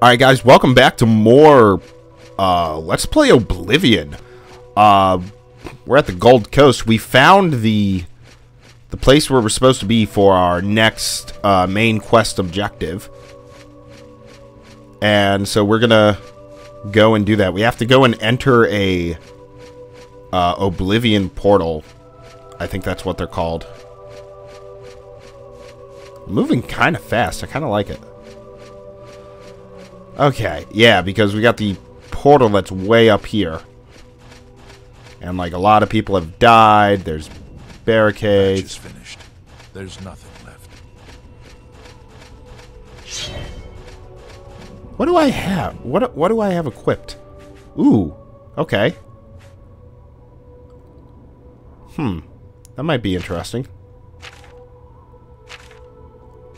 Alright guys, welcome back to more uh Let's Play Oblivion. Uh we're at the Gold Coast. We found the the place where we're supposed to be for our next uh, main quest objective. And so we're gonna go and do that. We have to go and enter a uh, Oblivion portal. I think that's what they're called. Moving kind of fast. I kind of like it. Okay, yeah, because we got the portal that's way up here. And, like, a lot of people have died. There's barricades. Finished. There's nothing left. What do I have? What what do I have equipped? Ooh, okay. Hmm, that might be interesting.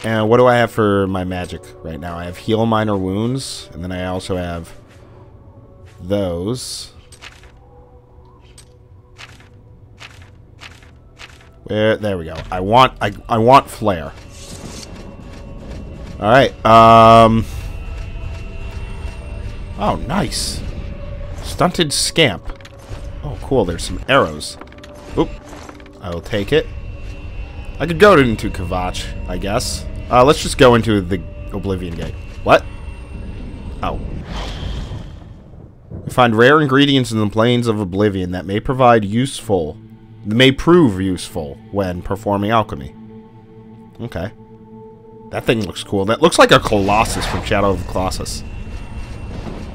And what do I have for my magic right now? I have heal minor wounds, and then I also have those. Where, there we go. I want I I want flare. All right. Um. Oh, nice. Stunted scamp. Oh, cool. There's some arrows. Oop. I will take it. I could go into Kvatch, I guess. Uh, let's just go into the Oblivion Gate. What? Oh. We find rare ingredients in the plains of Oblivion that may provide useful, may prove useful when performing alchemy. Okay. That thing looks cool. That looks like a Colossus from Shadow of the Colossus.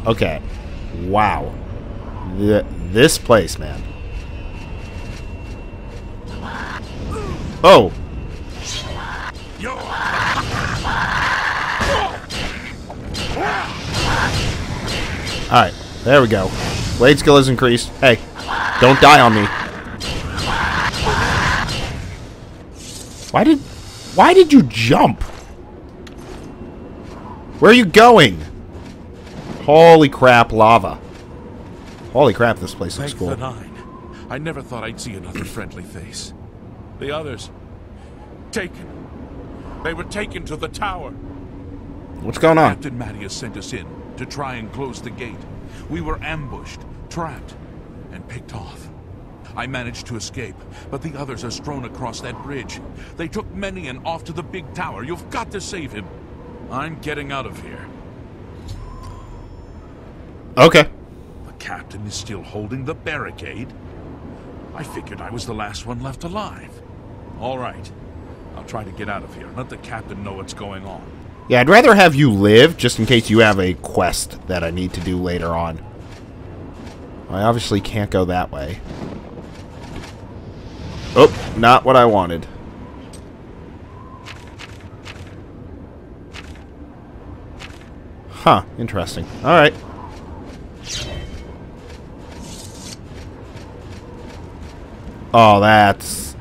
Okay. Wow. Th this place, man. Oh. Alright. There we go. Blade skill is increased. Hey. Don't die on me. Why did... Why did you jump? Where are you going? Holy crap, lava. Holy crap, this place looks Thank cool. the nine. I never thought I'd see another friendly face. The others, taken. They were taken to the tower. What's going on? Captain Matius sent us in to try and close the gate. We were ambushed, trapped, and picked off. I managed to escape, but the others are strewn across that bridge. They took Menien off to the big tower. You've got to save him. I'm getting out of here. Okay. The captain is still holding the barricade. I figured I was the last one left alive. All right. I'll try to get out of here. Let the captain know what's going on. Yeah, I'd rather have you live, just in case you have a quest that I need to do later on. I obviously can't go that way. Oh, not what I wanted. Huh, interesting. Alright. Oh, that's...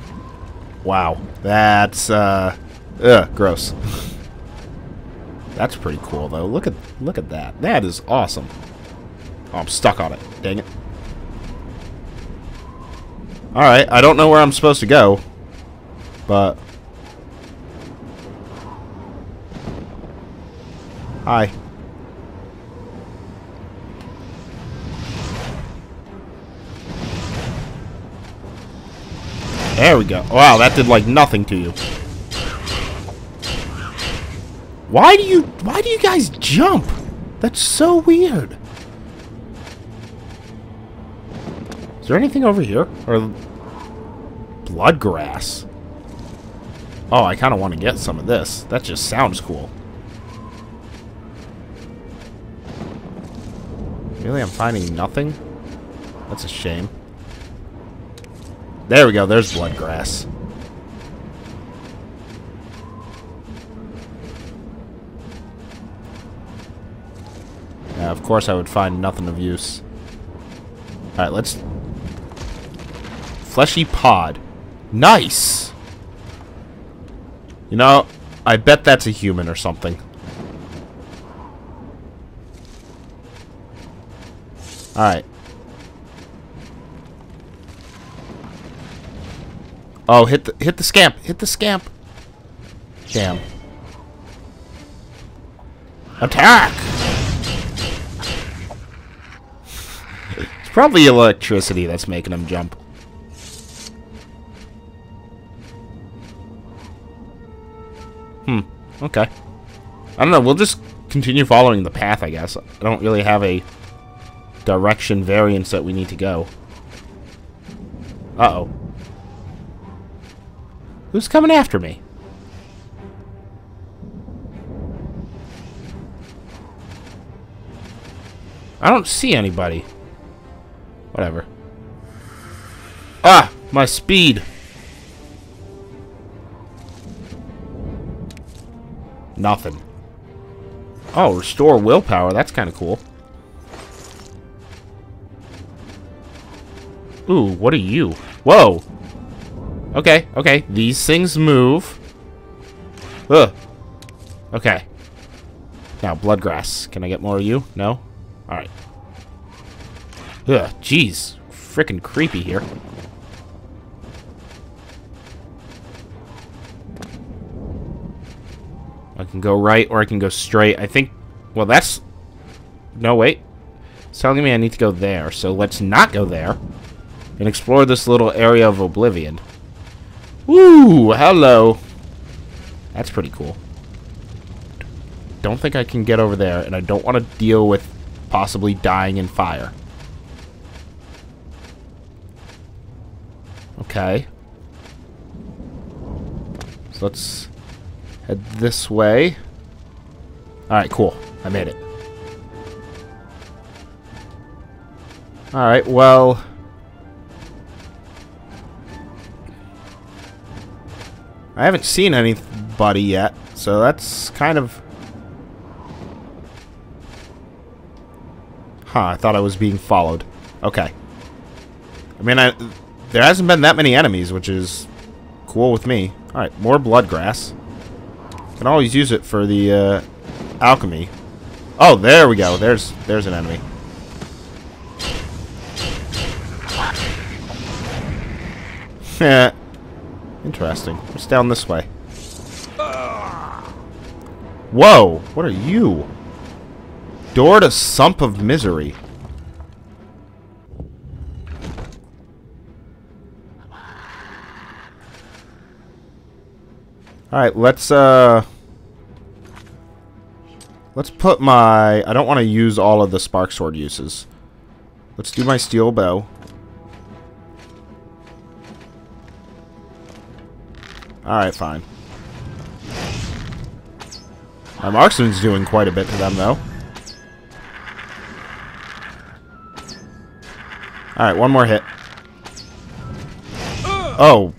Wow. That's, uh... Ugh, gross. That's pretty cool, though. Look at look at that. That is awesome. Oh, I'm stuck on it. Dang it. Alright, I don't know where I'm supposed to go. But... Hi. There we go. Wow, that did like nothing to you. Why do you why do you guys jump? That's so weird. Is there anything over here? Or blood grass? Oh, I kind of want to get some of this. That just sounds cool. Really, I'm finding nothing? That's a shame. There we go. There's blood grass. Of course I would find nothing of use. Alright, let's... Fleshy pod. Nice! You know, I bet that's a human or something. Alright. Oh, hit the hit the scamp. Hit the scamp. Damn. Attack! Probably electricity that's making him jump. Hmm. Okay. I don't know. We'll just continue following the path, I guess. I don't really have a direction variance that we need to go. Uh-oh. Who's coming after me? I don't see anybody. Whatever. Ah! My speed! Nothing. Oh, restore willpower. That's kind of cool. Ooh, what are you? Whoa! Okay, okay. These things move. Ugh. Okay. Now, Bloodgrass. Can I get more of you? No? Alright. Ugh, jeez. Freaking creepy here. I can go right or I can go straight. I think... Well, that's... No, wait. It's telling me I need to go there. So let's not go there. And explore this little area of Oblivion. Woo! Hello. That's pretty cool. Don't think I can get over there. And I don't want to deal with possibly dying in fire. Okay. So let's Head this way. Alright, cool. I made it. Alright, well... I haven't seen anybody yet, so that's kind of... Huh, I thought I was being followed. Okay. I mean, I, there hasn't been that many enemies, which is cool with me. Alright, more blood grass. Can always use it for the uh, alchemy. Oh, there we go. There's there's an enemy. Yeah. Interesting. It's down this way. Whoa! What are you? Door to Sump of Misery. Alright, let's, uh... Let's put my... I don't want to use all of the Spark Sword uses. Let's do my Steel Bow. Alright, fine. My marksman's doing quite a bit to them, though. Alright, one more hit. Oh,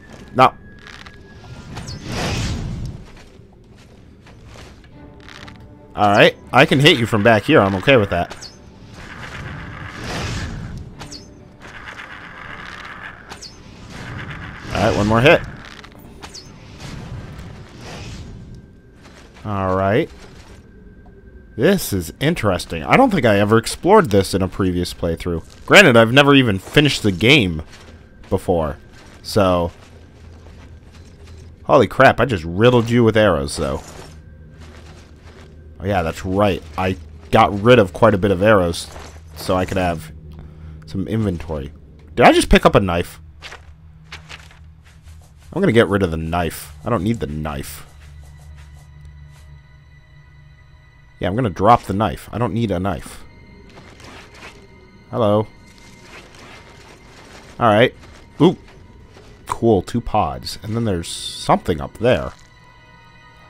Alright, I can hit you from back here. I'm okay with that. Alright, one more hit. Alright. This is interesting. I don't think I ever explored this in a previous playthrough. Granted, I've never even finished the game before. So... Holy crap, I just riddled you with arrows, though. Oh, yeah, that's right. I got rid of quite a bit of arrows so I could have some inventory. Did I just pick up a knife? I'm to get rid of the knife. I don't need the knife. Yeah, I'm to drop the knife. I don't need a knife. Hello. Alright. Ooh. Cool, two pods. And then there's something up there.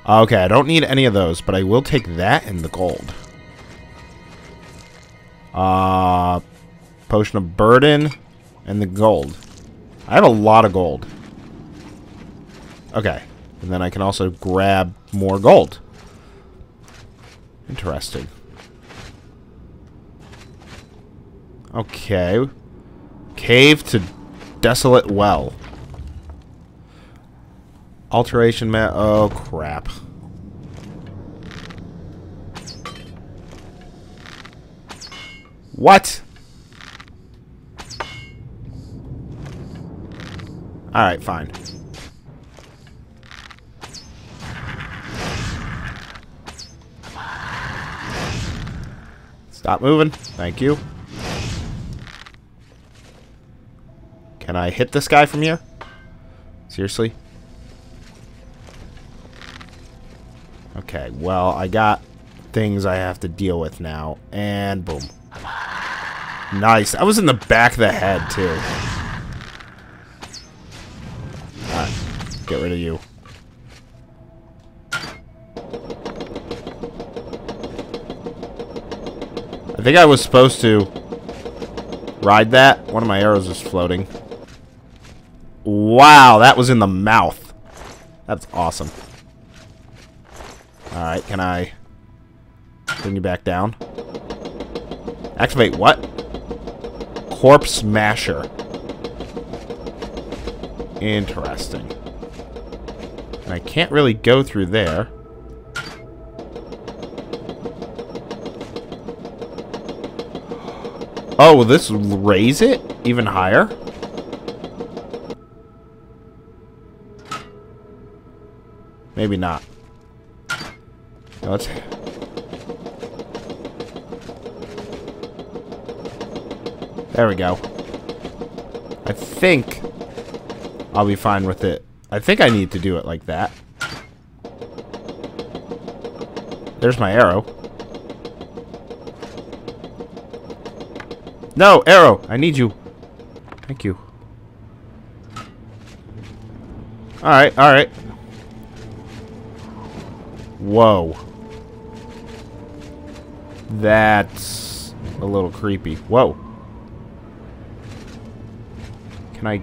Okay, I don't need any of those, but I will take that and the gold. Uh, Potion of Burden and the gold. I have a lot of gold. Okay. And then I can also grab more gold. Interesting. Okay. Cave to Desolate Well. Alteration mat. Oh, crap. What? Alright, fine. Stop moving. Thank you. Can I hit this guy from here? Seriously? Okay, well, I got things I have to deal with now. And boom. Nice. I was in the back of the head, too. Alright. Get rid of you. I think I was supposed to ride that. One of my arrows is floating. Wow, that was in the mouth. That's awesome. Alright, can I bring you back down? Activate what? Corpse Smasher. Interesting. And I can't really go through there. Oh, will this raise it even higher? Maybe not. There we go. I think I'll be fine with it. I think I need to do it like that. There's my arrow. No, arrow! I need you. Thank you. Alright, alright. Whoa. That's a little creepy. Whoa. Can I...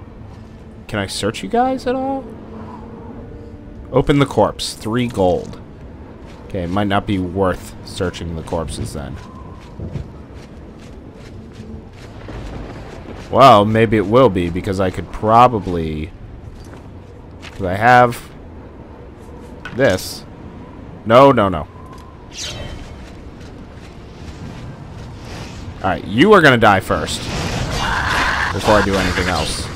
Can I search you guys at all? Open the corpse. Three gold. Okay, it might not be worth searching the corpses then. Well, maybe it will be, because I could probably... Because I have... This. No, no, no. Alright, you are to die first. Before I do anything else.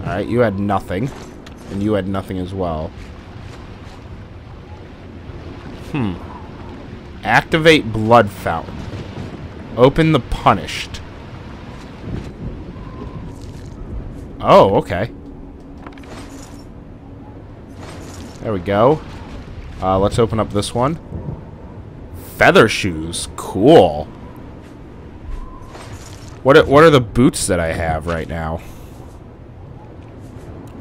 Alright, you had nothing. And you had nothing as well. Hmm. Activate Blood Fountain. Open the Punished. Oh, okay. There we go. Uh, let's open up this one. Feather shoes. Cool. What are, what are the boots that I have right now?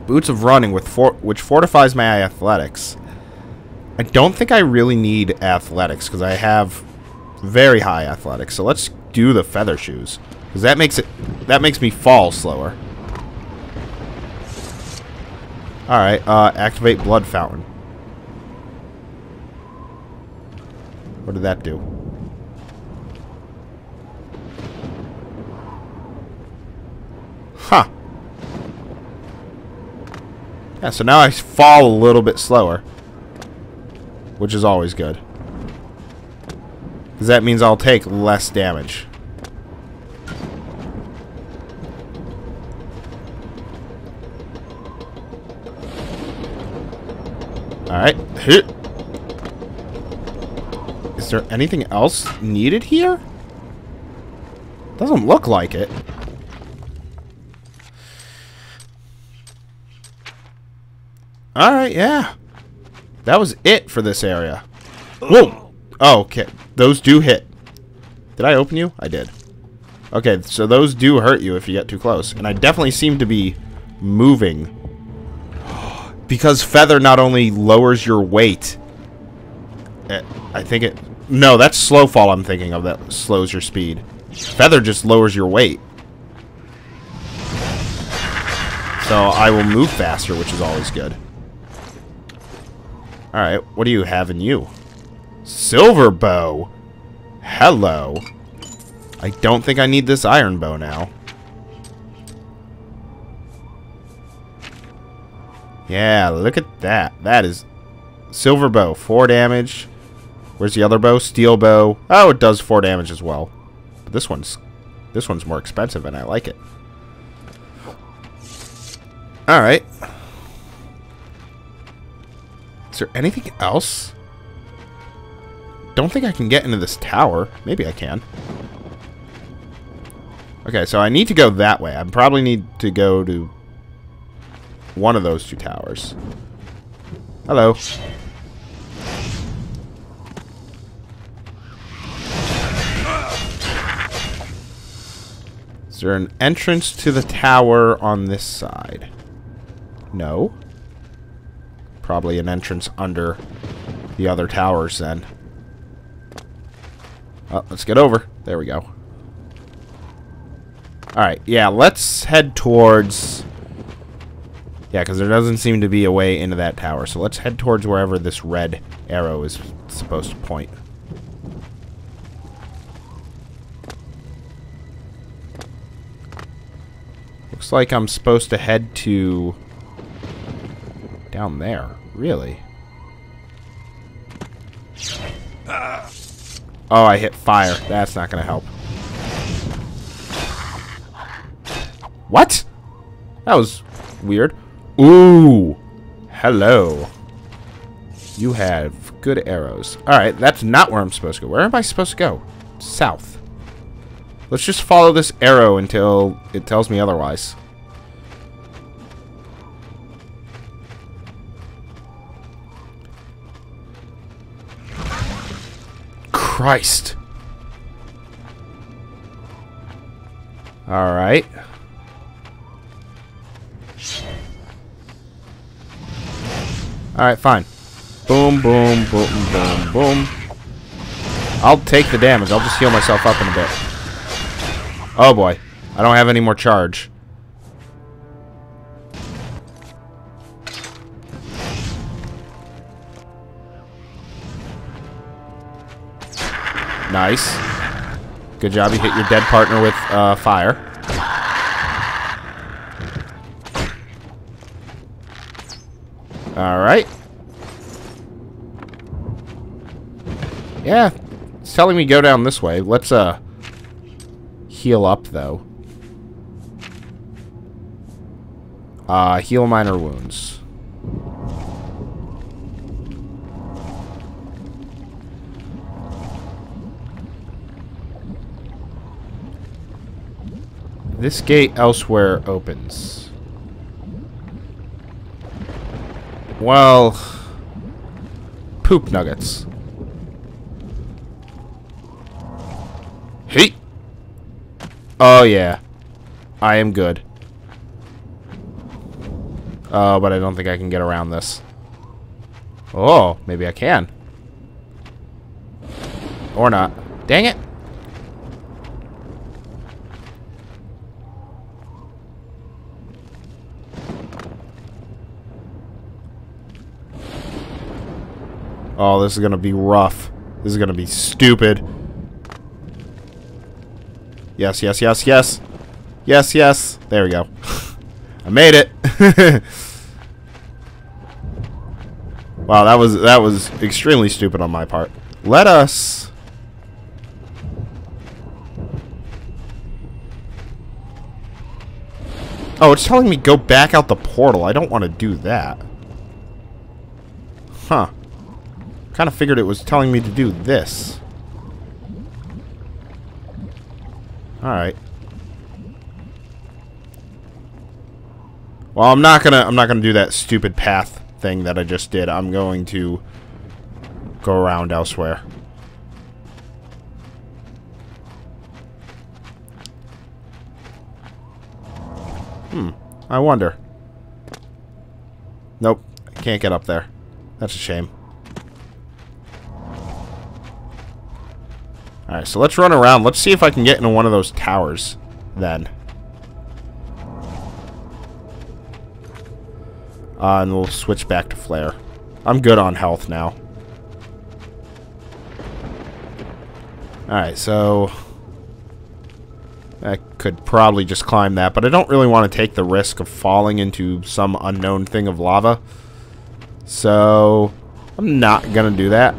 Boots of running with for, which fortifies my athletics. I don't think I really need athletics because I have very high athletics. So let's do the feather shoes because that makes it that makes me fall slower. All right, uh, activate blood fountain. What did that do? Huh. Yeah, so now I fall a little bit slower. Which is always good. Because that means I'll take less damage. Alright. Is there anything else needed here? Doesn't look like it. Alright, yeah. That was it for this area. Whoa! Oh, okay. Those do hit. Did I open you? I did. Okay, so those do hurt you if you get too close. And I definitely seem to be moving. because feather not only lowers your weight. Eh, I think it... No, that's slow fall I'm thinking of that slows your speed. Feather just lowers your weight. So I will move faster, which is always good. Alright, what do you have in you? Silver bow. Hello. I don't think I need this iron bow now. Yeah, look at that. That is silver bow, 4 damage. Where's the other bow? Steel bow. Oh, it does 4 damage as well. But this one's this one's more expensive and I like it. Alright. Is there anything else? Don't think I can get into this tower. Maybe I can. Okay, so I need to go that way. I probably need to go to one of those two towers. Hello. Is there an entrance to the tower on this side? No. Probably an entrance under the other towers then. Oh, let's get over. There we go. Alright, yeah, let's head towards... Yeah, because there doesn't seem to be a way into that tower. So let's head towards wherever this red arrow is supposed to point. Looks like I'm supposed to head to... Down there. Really? Oh, I hit fire. That's not going to help. What? That was weird. Ooh. Hello. You have good arrows. Alright, that's not where I'm supposed to go. Where am I supposed to go? South. Let's just follow this arrow until it tells me otherwise. Christ. Alright. Alright, fine. Boom, boom, boom, boom, boom. I'll take the damage. I'll just heal myself up in a bit. Oh boy. I don't have any more charge. Nice. Good job. You hit your dead partner with uh, fire. Alright. Yeah. It's telling me go down this way. Let's, uh, heal up, though. Uh, heal minor wounds. This gate elsewhere opens. Well... Poop nuggets. Hey! Oh, yeah. I am good. Oh, but I don't think I can get around this. Oh, maybe I can. Or not. Dang it! Oh, this is to be rough. This is to be stupid. Yes, yes, yes, yes. Yes, yes. There we go. I made it. wow, that was that was extremely stupid on my part. Let us Oh, it's telling me go back out the portal. I don't want to do that. Huh. Kind of figured it was telling me to do this. Alright. Well, I'm not gonna I'm not gonna do that stupid path thing that I just did. I'm going to go around elsewhere. Hmm. I wonder. Nope. Can't get up there. That's a shame. Alright, so let's run around. Let's see if I can get into one of those towers then. Uh, and we'll switch back to Flare. I'm good on health now. Alright, so... I could probably just climb that, but I don't really want to take the risk of falling into some unknown thing of lava. So, I'm not gonna do that.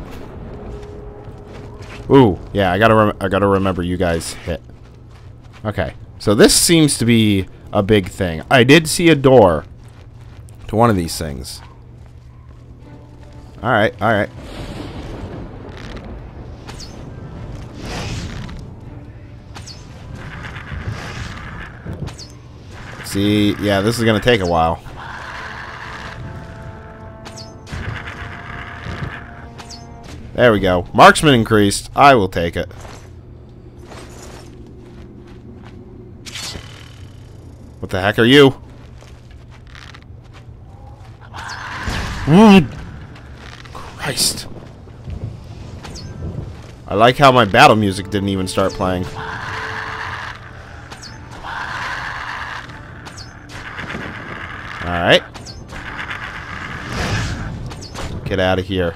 Ooh, yeah, I gotta I gotta remember you guys hit. Okay, so this seems to be a big thing. I did see a door to one of these things. All right, all right. See, yeah, this is to take a while. There we go. Marksman increased. I will take it. What the heck are you? Christ. I like how my battle music didn't even start playing. Alright. Get out of here.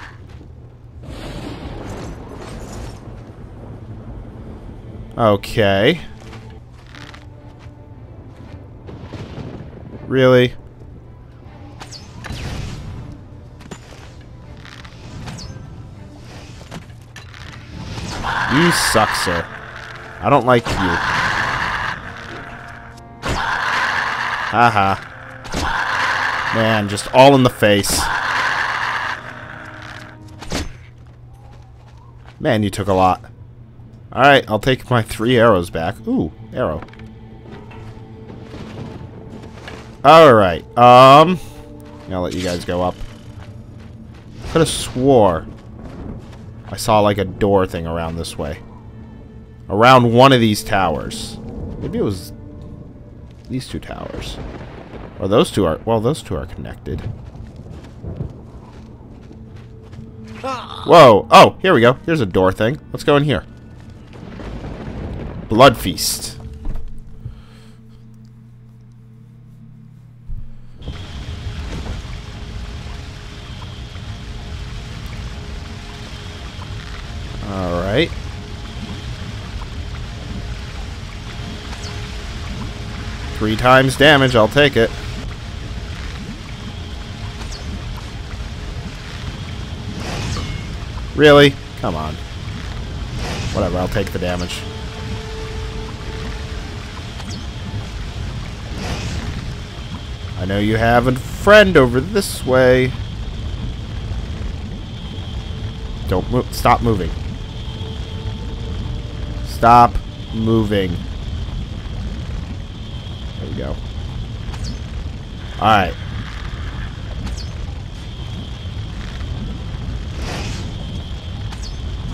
Okay. Really? You suck, sir. I don't like you. Haha. Man, just all in the face. Man, you took a lot. Alright, I'll take my three arrows back. Ooh, arrow. Alright, um... I'll let you guys go up. Could have swore I saw like a door thing around this way. Around one of these towers. Maybe it was these two towers. Or those two are... Well, those two are connected. Whoa. Oh, here we go. Here's a door thing. Let's go in here. Blood Feast. Alright. Three times damage, I'll take it. Really? Come on. Whatever, I'll take the damage. I know you have a friend over this way. Don't move. Stop moving. Stop moving. There we go. Alright.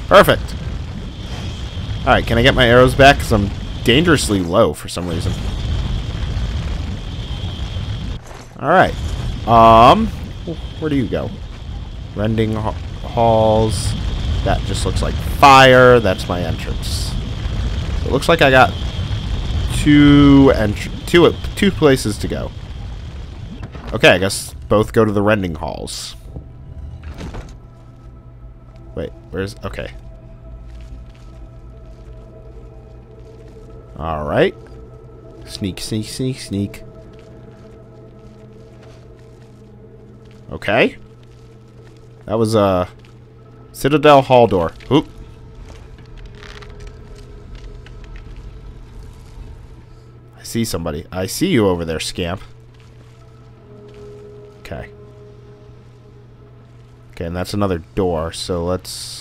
Perfect. Alright, can I get my arrows back? Because I'm dangerously low for some reason. Alright. Um, where do you go? Rending halls. That just looks like fire. That's my entrance. It looks like I got two two two places to go. Okay, I guess both go to the rending halls. Wait, where's... Okay. Alright. Sneak, sneak, sneak, sneak. Okay. That was, uh... Citadel Hall door. Oop. I see somebody. I see you over there, scamp. Okay. Okay, and that's another door, so let's...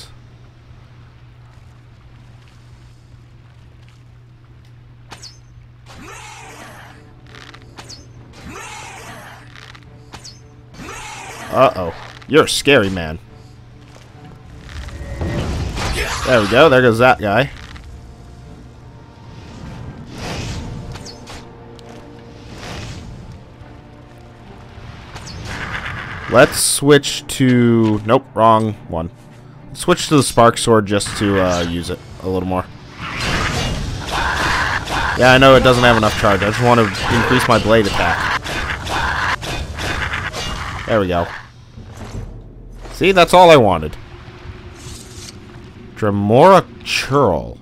Uh-oh. You're a scary man. There we go. There goes that guy. Let's switch to... Nope, wrong one. Switch to the Spark Sword just to uh, use it a little more. Yeah, I know it doesn't have enough charge. I just want to increase my blade attack. There we go. See, that's all I wanted. Dremora Churl.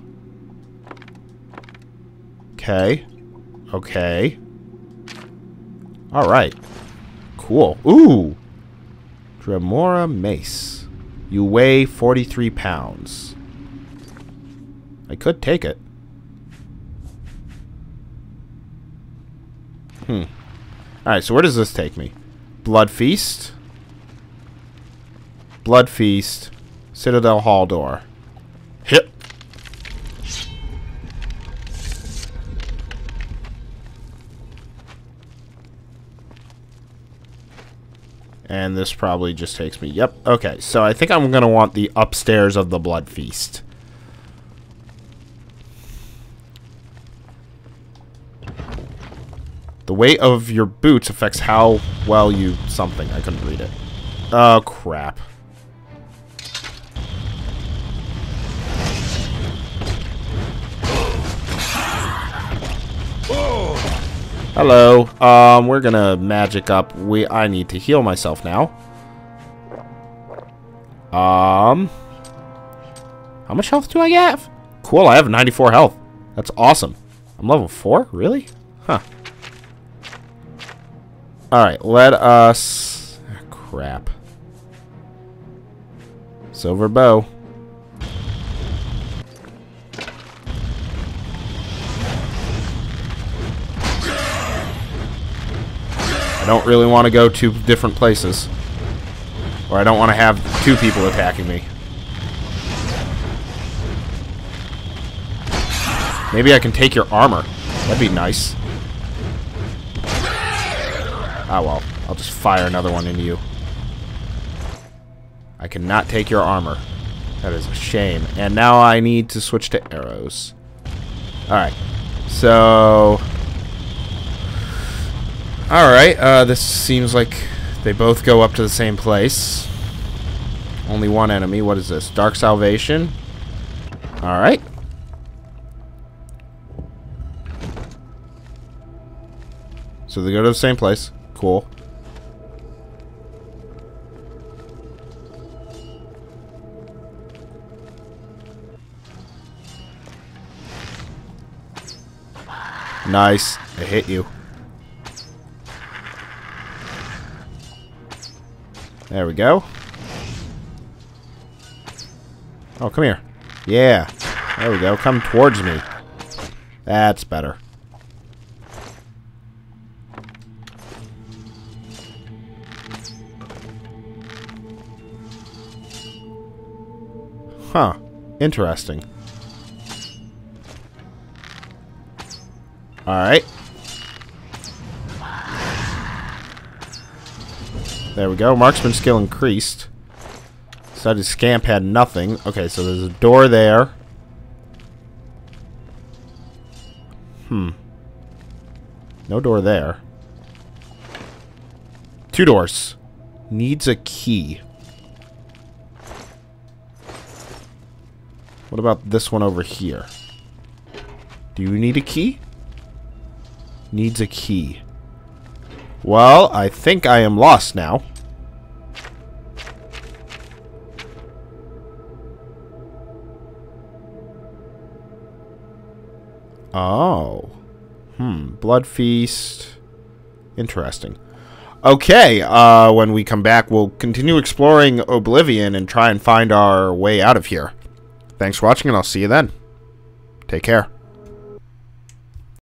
Okay. Okay. Alright. Cool. Ooh! Dremora Mace. You weigh 43 pounds. I could take it. Hmm. Alright, so where does this take me? Blood Feast? Blood Feast, Citadel Hall door. Hip. And this probably just takes me. Yep. Okay, so I think I'm going to want the upstairs of the Blood Feast. The weight of your boots affects how well you... something. I couldn't read it. Oh, crap. Hello. Um, we're gonna magic up. We I need to heal myself now. Um, how much health do I have? Cool, I have 94 health. That's awesome. I'm level 4? Really? Huh. Alright, let us... crap. Silver bow. Don't really want to go to different places. Or I don't want to have two people attacking me. Maybe I can take your armor. That'd be nice. Ah, well. I'll just fire another one into you. I cannot take your armor. That is a shame. And now I need to switch to arrows. Alright. So... Alright, uh, this seems like they both go up to the same place. Only one enemy. What is this? Dark Salvation? Alright. So they go to the same place. Cool. Nice. I hit you. There we go. Oh, come here. Yeah. There we go. Come towards me. That's better. Huh. Interesting. Alright. There we go. Marksman skill increased. Stunted Scamp had nothing. Okay, so there's a door there. Hmm. No door there. Two doors. Needs a key. What about this one over here? Do you need a key? Needs a key. Well, I think I am lost now. Oh. Hmm. Blood Feast. Interesting. Okay, uh, when we come back, we'll continue exploring Oblivion and try and find our way out of here. Thanks for watching, and I'll see you then. Take care.